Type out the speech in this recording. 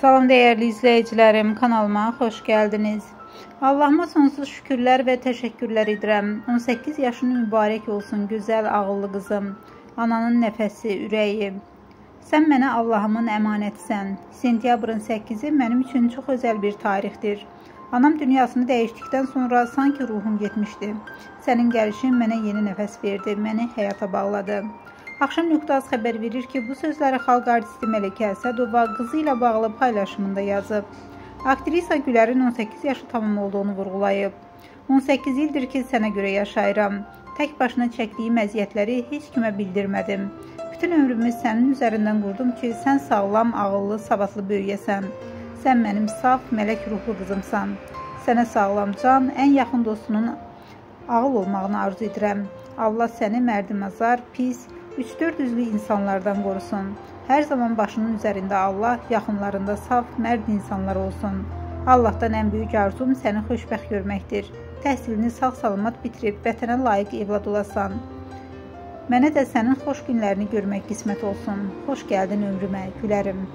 Salam dəyərli izləyicilərim, kanalıma xoş gəldiniz. Allahıma sonsuz şükürlər və təşəkkürlər edirəm. 18 yaşın mübarək olsun, gözəl, ağıllı qızım. Ananın nəfəsi, ürəyi. Sən mənə Allahımın əmanətisən. Sentyabrın 8-i mənim üçün çox özəl bir tarixdir. Anam dünyasını dəyişdikdən sonra sanki ruhum getmişdi. Sənin gəlişin mənə yeni nəfəs verdi, məni həyata bağladı. Axşam nöqtəz xəbər verir ki, bu sözləri xalq artisti Mələkə Əsədova qızı ilə bağlı paylaşımında yazıb. Aktrisa Gülərin 18 yaşı tamam olduğunu vurğulayıb. 18 ildir ki, sənə görə yaşayıram. Tək başına çəkdiyim əziyyətləri heç kimə bildirmədim. Bütün ömrümü sənin üzərindən qurdum ki, sən sağlam, ağıllı, savadlı böyüyəsən. Sən mənim saf, mələk ruhlu qızımsan. Sənə sağlam can, ən yaxın dostunun ağıl olmağını arzu edirəm. Allah səni mərdimazar, pis, 3-4 üzlü insanlardan qorusun. Hər zaman başının üzərində Allah, yaxınlarında saf, mərd insanlar olsun. Allahdan ən böyük arzum səni xoşbəxt görməkdir. Təhsilini sağ-salamat bitirib vətənə layiq evlad olasan. Mənə də sənin xoş günlərini görmək qismət olsun. Xoş gəldin ömrümə, gülərim.